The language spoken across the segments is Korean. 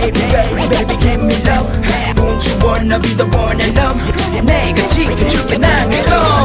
baby, baby, baby, give me love. Won't you wanna be the one and love? 내가 지켜줄게 난 love.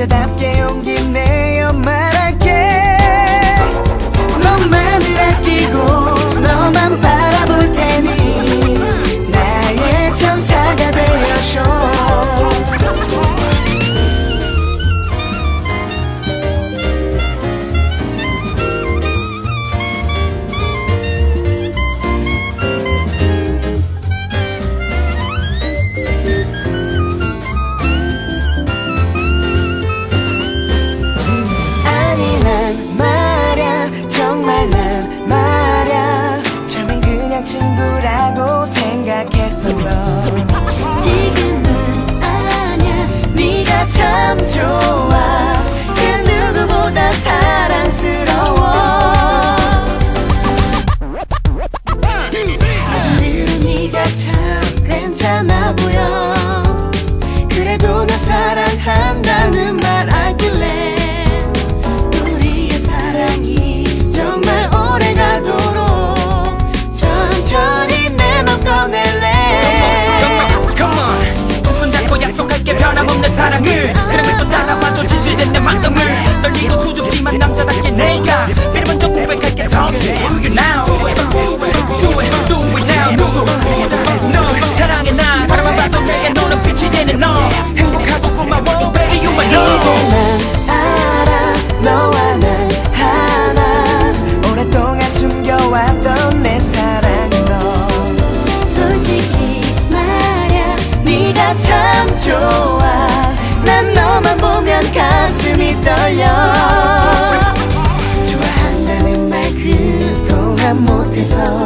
จะตามเกม 이유라고 생각했었어? 지금은 아냐 네가 참 좋아 참 좋아. 난 너만 보면 가슴이 떨려. 좋아한다는 말 그동안 못해서.